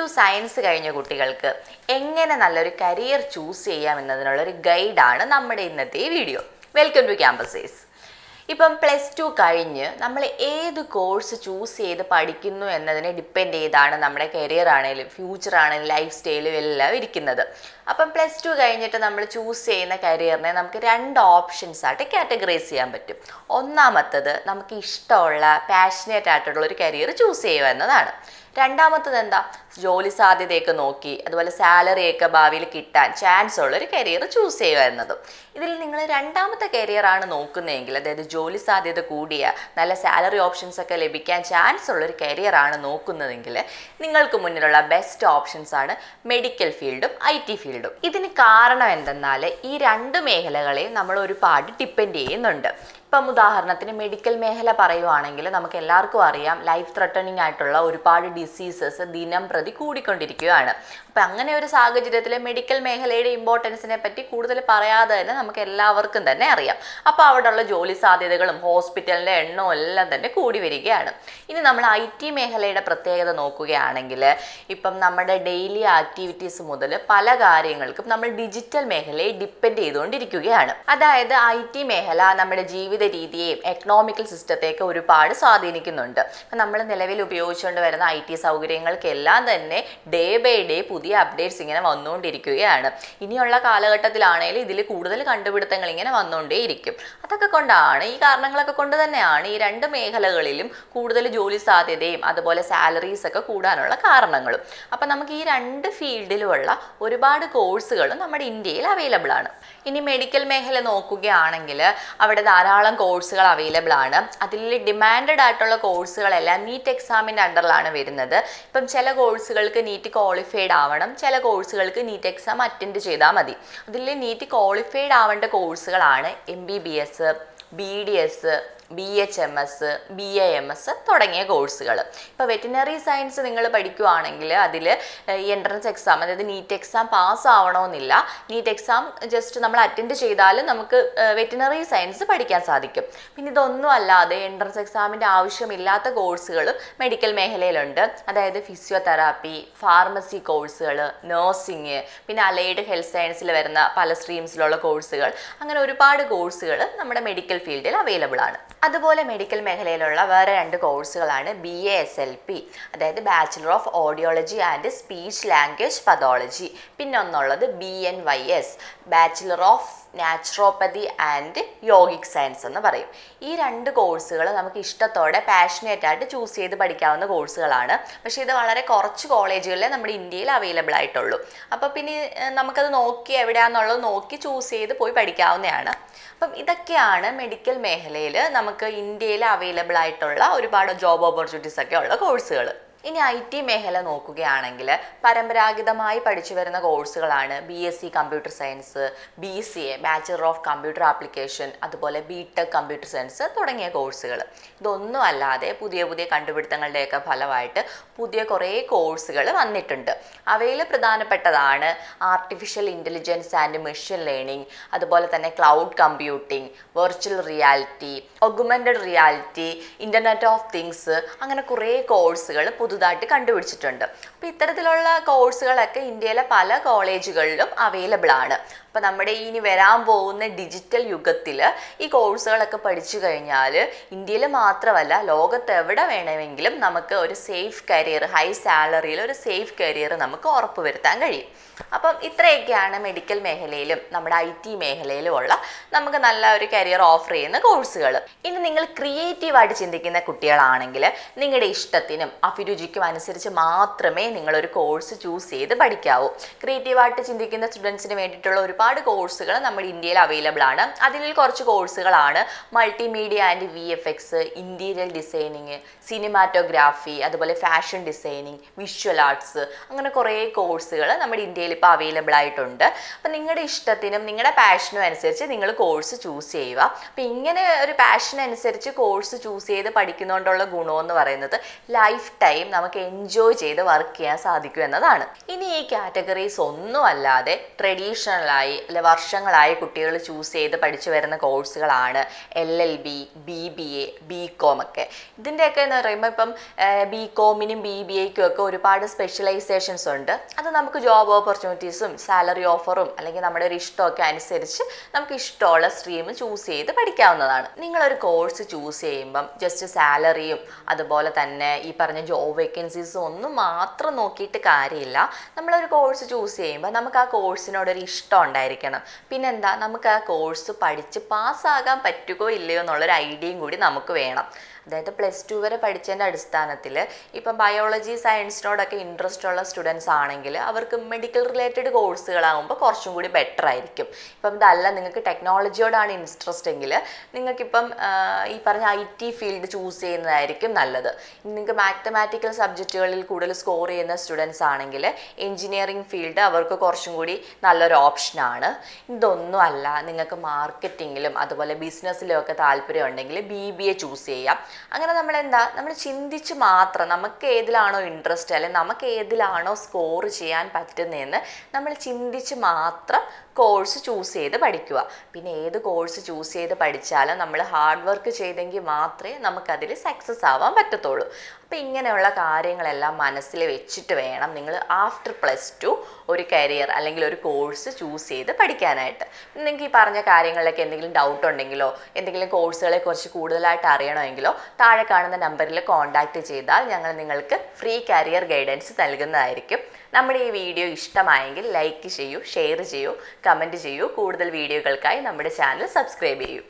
Two science കഴിഞ്ഞ കുട്ടികൾക്ക്. എങ്ങനെ നല്ലൊരു കരിയർ ചൂസ് ചെയ്യാം എന്നതിനുള്ള ഒരു ഗൈഡാണ് നമ്മുടെ ഇന്നത്തെ വീഡിയോ വെൽക്കം ടു ക്യാമ്പസേസ് ഇപ്പം പ്ലസ് ടു കഴിഞ്ഞ് നമ്മൾ ഏത് കോഴ്സ് ചൂസ് ചെയ്ത് പഠിക്കുന്നു എന്നതിനെ ഡിപ്പെൻഡ് ചെയ്താണ് നമ്മുടെ കരിയർ ആണെങ്കിലും ഫ്യൂച്ചർ ആണെങ്കിലും ലൈഫ് സ്റ്റൈലും എല്ലാം ഇരിക്കുന്നത്. അപ്പം പ്ലസ് ടു കഴിഞ്ഞിട്ട് നമ്മൾ ചൂസ് ചെയ്യുന്ന കരിയറിനെ നമുക്ക് രണ്ട് ഓപ്ഷൻസ് ആയിട്ട് കാറ്റഗറൈസ് ചെയ്യാൻ പറ്റും. ഒന്നാമത്തത് നമുക്ക് ഇഷ്ടമുള്ള പാഷനേറ്റ് ആയിട്ടുള്ള ഒരു കരിയർ ചൂസ് ചെയ്യുക എന്നതാണ്. രണ്ടാമത്തത് എന്താ ജോലി സാധ്യതയൊക്കെ നോക്കി അതുപോലെ സാലറിയൊക്കെ ഭാവിയിൽ കിട്ടാൻ ചാൻസ് ഉള്ള ഒരു കരിയർ ചൂസ് ചെയ്യുക എന്നതും. ഇതിൽ നിങ്ങൾ രണ്ടാമത്തെ കരിയർ ആണ് നോക്കുന്നതെങ്കിൽ അതായത് ജോലി സാധ്യത കൂടിയ നല്ല സാലറി ഓപ്ഷൻസ് ഒക്കെ ലഭിക്കാൻ ചാൻസ് ഉള്ള ഒരു കരിയർ ആണ് നോക്കുന്നതെങ്കിൽ നിങ്ങൾക്ക് മുന്നിലുള്ള ബെസ്റ്റ് ഓപ്ഷൻസ് ആണ് മെഡിക്കൽ ഫീൽഡും ഐ ടി ഫീൽഡും ഇതിന് കാരണം എന്തെന്നാൽ ഈ രണ്ട് മേഖലകളെയും നമ്മൾ ഒരുപാട് ഡിപ്പെൻഡ് ചെയ്യുന്നുണ്ട്. ഇപ്പം ഉദാഹരണത്തിന് മെഡിക്കൽ മേഖല പറയുവാണെങ്കിൽ നമുക്ക് എല്ലാവർക്കും അറിയാം ലൈഫ് ത്രട്ടണിങ് ആയിട്ടുള്ള ഒരുപാട് ഡിസീസസ് ദിനം പ്രതി കൂടിക്കൊണ്ടിരിക്കുകയാണ്. അപ്പം അങ്ങനെ ഒരു സാഹചര്യത്തിൽ മെഡിക്കൽ മേഖലയുടെ ഇമ്പോർട്ടൻസിനെ പറ്റി കൂടുതൽ പറയാതെ തന്നെ നമുക്ക് എല്ലാവർക്കും തന്നെ അറിയാം. അപ്പോൾ അവിടെയുള്ള ജോലി സാധ്യതകളും ഹോസ്പിറ്റലിന്റെ എണ്ണവും എല്ലാം തന്നെ കൂടി വരികയാണ്. ഇനി നമ്മൾ ഐ ടി മേഖലയുടെ പ്രത്യേകത നോക്കുകയാണെങ്കിൽ ഇപ്പം നമ്മുടെ ഡെയിലി ആക്ടിവിറ്റീസ് മുതൽ പല കാര്യങ്ങൾക്കും നമ്മൾ ഡിജിറ്റൽ മേഖലയെ ഡിപ്പെൻഡ് ചെയ്തുകൊണ്ടിരിക്കുകയാണ്. അതായത് ഐ ടി മേഖല നമ്മുടെ ജീവിത രീതിയെയും എക്കണോമിക്കൽ സിസ്റ്റത്തെയൊക്കെ ഒരുപാട് സ്വാധീനിക്കുന്നുണ്ട്. അപ്പം നമ്മൾ നിലവിൽ ഉപയോഗിച്ചുകൊണ്ട് വരുന്ന ഐ ടി സൗകര്യങ്ങൾക്കെല്ലാം തന്നെ ഡേ ബൈ ഡേ പുതിയ അപ്ഡേറ്റ്സ് ഇങ്ങനെ വന്നുകൊണ്ടിരിക്കുകയാണ്. ഇനിയുള്ള കാലഘട്ടത്തിലാണെങ്കിലും ഇതിൽ കൂടുതൽ കണ്ടുപിടുത്തങ്ങൾ ഇങ്ങനെ വന്നുകൊണ്ടേയിരിക്കും. അതൊക്കെ കൊണ്ടാണ് ഈ കാരണങ്ങളൊക്കെ കൊണ്ട് തന്നെയാണ് ഈ രണ്ട് മേഖലകളിലും കൂടുതൽ ജോലി സാധ്യതയും അതുപോലെ സാലറീസ് ഒക്കെ കൂടാനുള്ള കാരണങ്ങളും. അപ്പം നമുക്ക് ഈ രണ്ട് ഫീൽഡിലുമുള്ള ഒരുപാട് കോഴ്സുകളും നമ്മുടെ ഇന്ത്യയിൽ അവൈലബിൾ ആണ്. ഇനി മെഡിക്കൽ മേഖല നോക്കുകയാണെങ്കിൽ അവിടെ ധാരാളം കോഴ്സുകൾ അവൈലബിൾ ആണ്. അതിൽ ഡിമാൻഡഡ് ആയിട്ടുള്ള കോഴ്സുകളെല്ലാം നീറ്റ് എക്സാമിന്റെ അണ്ടറിലാണ് വരുന്നത്. ഇപ്പം ചില കോഴ്സുകൾക്ക് നീറ്റ് ക്വാളിഫൈഡ് ആവണം ചില കോഴ്സുകൾക്ക് നീറ്റ് എക്സാം അറ്റൻഡ് ചെയ്താൽ മതി. അതിൽ നീറ്റ് ക്വാളിഫൈഡ് ആവേണ്ട കോഴ്സുകളാണ് M B B S B D S B H M S B A M S തുടങ്ങിയ കോഴ്സുകൾ ഇപ്പോൾ വെറ്റിനറി സയൻസ് നിങ്ങൾ പഠിക്കുവാണെങ്കിൽ അതിൽ എൻട്രൻസ് എക്സാം അതായത് നീറ്റ് എക്സാം പാസ് ആവണമെന്നില്ല. നീറ്റ് എക്സാം ജസ്റ്റ് നമ്മൾ അറ്റൻഡ് ചെയ്താലും നമുക്ക് വെറ്റിനറി സയൻസ് പഠിക്കാൻ സാധിക്കും. പിന്നെ ഇതൊന്നും അല്ലാതെ എൻട്രൻസ് എക്സാമിന്റെ ആവശ്യമില്ലാത്ത കോഴ്സുകൾ മെഡിക്കൽ മേഖലയിലുണ്ട്. അതായത് ഫിസിയോതെറാപ്പി ഫാർമസി കോഴ്സുകൾ നേഴ്സിങ് പിന്നെ അലൈഡ് ഹെൽത്ത് സയൻസിൽ വരുന്ന പല സ്ട്രീംസിലുള്ള കോഴ്സുകൾ അങ്ങനെ ഒരുപാട് കോഴ്സുകൾ നമ്മുടെ മെഡിക്കൽ ഫീൽഡിൽ അവൈലബിൾ ആണ്. അതുപോലെ മെഡിക്കൽ മേഖലയിലുള്ള വേറെ രണ്ട് കോഴ്സുകളാണ് B A S L P അതായത് bachelor of audiology and speech language pathology പിന്നെ ഒന്നുള്ളത് B N Y S bachelor of naturopathy and yogic science എന്ന് പറയും. ഈ രണ്ട് കോഴ്സുകൾ നമുക്ക് ഇഷ്ടത്തോടെ പാഷനേറ്റ് ആയിട്ട് ചൂസ് ചെയ്ത് പഠിക്കാവുന്ന കോഴ്സുകളാണ് പക്ഷേ ഇത് വളരെ കുറച്ച് കോളേജുകളിലെ നമ്മുടെ ഇന്ത്യയിൽ അവൈലബിൾ ആയിട്ടുള്ളൂ. അപ്പോൾ പിന്നെ നമുക്കത് നോക്കി എവിടെയാണെന്നുള്ളത് നോക്കി ചൂസ് ചെയ്ത് പോയി പഠിക്കാവുന്നതാണ്. അപ്പം ഇതൊക്കെയാണ് മെഡിക്കൽ മേഖലയിൽ നമുക്ക് ഇന്ത്യയിൽ അവൈലബിൾ ആയിട്ടുള്ള ഒരുപാട് ജോബ് ഓപ്പർച്യൂണിറ്റീസ് ഒക്കെ ഉള്ള കോഴ്സുകൾ ഇനി ഐ ടി മേഖല നോക്കുകയാണെങ്കിൽ പരമ്പരാഗതമായി പഠിച്ചു വരുന്ന കോഴ്സുകളാണ് B S C computer science B C A bachelor of computer application അതുപോലെ ബി ടെക് കമ്പ്യൂട്ടർ സയൻസ് തുടങ്ങിയ കോഴ്സുകൾ. ഇതൊന്നും അല്ലാതെ പുതിയ പുതിയ കണ്ടുപിടുത്തങ്ങളുടെയൊക്കെ ഫലമായിട്ട് പുതിയ കുറേ കോഴ്സുകൾ വന്നിട്ടുണ്ട്. അവയിൽ പ്രധാനപ്പെട്ടതാണ് artificial intelligence and machine learning അതുപോലെ തന്നെ cloud computing virtual reality augmented reality internet of things അങ്ങനെ കുറേ കോഴ്സുകൾ പുതുതായിട്ട് കണ്ടുപിടിച്ചിട്ടുണ്ട്. അപ്പോൾ ഇത്തരത്തിലുള്ള കോഴ്സുകളൊക്കെ ഇന്ത്യയിലെ പല കോളേജുകളിലും അവൈലബിൾ ആണ്. അപ്പോൾ നമ്മുടെ ഇനി വരാൻ പോകുന്ന ഡിജിറ്റൽ യുഗത്തിൽ ഈ കോഴ്സുകളൊക്കെ പഠിച്ചു കഴിഞ്ഞാൽ ഇന്ത്യയിൽ മാത്രമല്ല ലോകത്ത് എവിടെ വേണമെങ്കിലും നമുക്ക് ഒരു സേഫ് കരിയർ ഹൈ സാലറിയിൽ ഒരു സേഫ് കരിയർ നമുക്ക് ഉറപ്പുവരുത്താൻ കഴിയും. അപ്പം ഇത്രയൊക്കെയാണ് മെഡിക്കൽ മേഖലയിലും നമ്മുടെ ഐ ടി മേഖലയിലും ഉള്ള നമുക്ക് നല്ല ഒരു കരിയർ ഓഫർ ചെയ്യുന്ന കോഴ്സുകൾ ഇനി നിങ്ങൾ ക്രിയേറ്റീവായിട്ട് ചിന്തിക്കുന്ന കുട്ടികളാണെങ്കിൽ നിങ്ങളുടെ ഇഷ്ടത്തിനും അഭിരുചിക്കും അനുസരിച്ച് മാത്രമേ നിങ്ങളൊരു കോഴ്സ് ചൂസ് ചെയ്ത് പഠിക്കാവൂ. ക്രിയേറ്റീവായിട്ട് ചിന്തിക്കുന്ന സ്റ്റുഡൻസിന് വേണ്ടിയിട്ടുള്ള ഒരുപാട് കോഴ്സുകൾ നമ്മുടെ ഇന്ത്യയിൽ അവൈലബിൾ ആണ്. അതിൽ കുറച്ച് കോഴ്സുകളാണ് multimedia and V F X interior designing cinematography അതുപോലെ ഫാഷൻ ഡിസൈനിങ് വിഷ്വൽ ആർട്സ് അങ്ങനെ കുറേ കോഴ്സുകൾ നമ്മുടെ ഇന്ത്യയിൽ ഇപ്പോൾ അവൈലബിൾ ആയിട്ടുണ്ട്. അപ്പം നിങ്ങളുടെ ഇഷ്ടത്തിനും നിങ്ങളുടെ പാഷനും അനുസരിച്ച് നിങ്ങൾ കോഴ്സ് ചൂസ് ചെയ്യുക. അപ്പം ഇങ്ങനെ ഒരു പാഷൻ അനുസരിച്ച് കോഴ്സ് ചൂസ് ചെയ്ത് പഠിക്കുന്നതുകൊണ്ടുള്ള ഗുണമെന്ന് പറയുന്നത് ലൈഫ് ടൈം നമുക്ക് എൻജോയ് ചെയ്ത് വർക്ക് ചെയ്യാൻ സാധിക്കും എന്നതാണ്. ഇനി ഈ കാറ്റഗറീസ് ഒന്നും അല്ലാതെ ട്രഡീഷണലായി കാലങ്ങളായി അല്ലെ വർഷങ്ങളായി കുട്ടികൾ ചൂസ് ചെയ്ത് പഠിച്ചു വരുന്ന കോഴ്സുകളാണ് L L B B B A B com ഒക്കെ. ഇതിന്റെയൊക്കെ എന്ന് പറയുമ്പോൾ ഇപ്പം ബി കോമിനും ബി ബി എക്കും ഒക്കെ ഒരുപാട് സ്പെഷ്യലൈസേഷൻസ് ഉണ്ട്. അത് നമുക്ക് ജോബ് ഓപ്പർച്യൂണിറ്റീസും സാലറി ഓഫറും അല്ലെങ്കിൽ നമ്മുടെ ഒരു ഇഷ്ടമൊക്കെ അനുസരിച്ച് നമുക്ക് ഇഷ്ടമുള്ള സ്ട്രീം ചൂസ് ചെയ്ത് പഠിക്കാവുന്നതാണ്. നിങ്ങളൊരു കോഴ്സ് ചൂസ് ചെയ്യുമ്പം ജസ്റ്റ് സാലറിയും അതുപോലെ തന്നെ ഈ പറഞ്ഞ ജോബ് വേക്കൻസീസും ഒന്നും മാത്രം നോക്കിയിട്ട് കാര്യമില്ല. നമ്മളൊരു കോഴ്സ് ചൂസ് ചെയ്യുമ്പോൾ നമുക്ക് ആ കോഴ്സിനോടൊരു ഇഷ്ടം ഉണ്ടായിരിക്കണം. പിന്നെന്താ നമുക്ക് ആ കോഴ്സ് പഠിച്ച് പാസ്സാകാൻ പറ്റുകയോ ഇല്ലയോ എന്നുള്ളൊരു ഐഡിയയും കൂടി നമുക്ക് വേണം. അതായത് പ്ലസ് ടു വരെ പഠിച്ചതിന്റെ അടിസ്ഥാനത്തിൽ ഇപ്പം ബയോളജി സയൻസിനോടൊക്കെ ഇൻട്രസ്റ്റ് ഉള്ള സ്റ്റുഡൻസ് ആണെങ്കിൽ അവർക്ക് മെഡിക്കൽ റിലേറ്റഡ് കോഴ്സുകളാകുമ്പോൾ കുറച്ചും കൂടി ബെറ്റർ ആയിരിക്കും. ഇപ്പം ഇതല്ല നിങ്ങൾക്ക് ടെക്നോളജിയോടാണ് ഇൻട്രസ്റ്റ് എങ്കിൽ നിങ്ങൾക്കിപ്പം ഈ പറഞ്ഞ ഐ ടി ഫീൽഡ് ചൂസ് ചെയ്യുന്നതായിരിക്കും നല്ലത്. നിങ്ങൾക്ക് മാത്തമാറ്റിക്കൽ സബ്ജക്റ്റുകളിൽ കൂടുതൽ സ്കോർ ചെയ്യുന്ന സ്റ്റുഡൻസ് ആണെങ്കിൽ എഞ്ചിനീയറിംഗ് ഫീൽഡ് അവർക്ക് കുറച്ചും കൂടി നല്ലൊരു ഓപ്ഷനാണ് ഇതൊന്നും അല്ല. നിങ്ങൾക്ക് മാർക്കറ്റിങ്ങിലും അതുപോലെ ബിസിനസ്സിലും ഒക്കെ താല്പര്യം ഉണ്ടെങ്കിൽ ബി ബി എ ചൂസ് ചെയ്യാം. അങ്ങനെ നമ്മൾ എന്താ നമ്മൾ ചിന്തിച്ച് മാത്രം നമുക്ക് ഏതിലാണോ ഇൻട്രസ്റ്റ് അല്ലെങ്കിൽ നമുക്ക് ഏതിലാണോ സ്കോർ ചെയ്യാൻ പറ്റുന്നതെന്ന് നമ്മൾ ചിന്തിച്ച് മാത്രം കോഴ്സ് ചൂസ് ചെയ്ത് പഠിക്കുക. പിന്നെ ഏത് കോഴ്സ് ചൂസ് ചെയ്ത് പഠിച്ചാലും നമ്മൾ ഹാർഡ് വർക്ക് ചെയ്തെങ്കിൽ മാത്രമേ നമുക്കതിൽ സക്സസ് ആവാൻ പറ്റത്തുള്ളൂ. അപ്പോൾ ഇങ്ങനെയുള്ള കാര്യങ്ങളെല്ലാം മനസ്സിൽ വെച്ചിട്ട് വേണം നിങ്ങൾ ആഫ്റ്റർ പ്ലസ് ടു ഒരു കരിയർ അല്ലെങ്കിൽ ഒരു കോഴ്സ് ചൂസ് ചെയ്ത് പഠിക്കാനായിട്ട്. നിങ്ങൾക്ക് ഈ പറഞ്ഞ കാര്യങ്ങളിലൊക്കെ എന്തെങ്കിലും ഡൗട്ട് ഉണ്ടെങ്കിലോ എന്തെങ്കിലും കോഴ്സുകളെ കുറിച്ച് കൂടുതലായിട്ട് അറിയണമെങ്കിലോ താഴെ കാണുന്ന നമ്പറിൽ കോൺടാക്റ്റ് ചെയ്താൽ ഞങ്ങൾ നിങ്ങൾക്ക് ഫ്രീ കരിയർ ഗൈഡൻസ് നൽകുന്നതായിരിക്കും. നമ്മുടെ ഈ വീഡിയോ ഇഷ്ടമായെങ്കിൽ ലൈക്ക് ചെയ്യൂ ഷെയർ ചെയ്യൂ കമന്റ് ചെയ്യൂ. കൂടുതൽ വീഡിയോകൾക്കായി നമ്മുടെ ചാനൽ സബ്സ്ക്രൈബ് ചെയ്യൂ.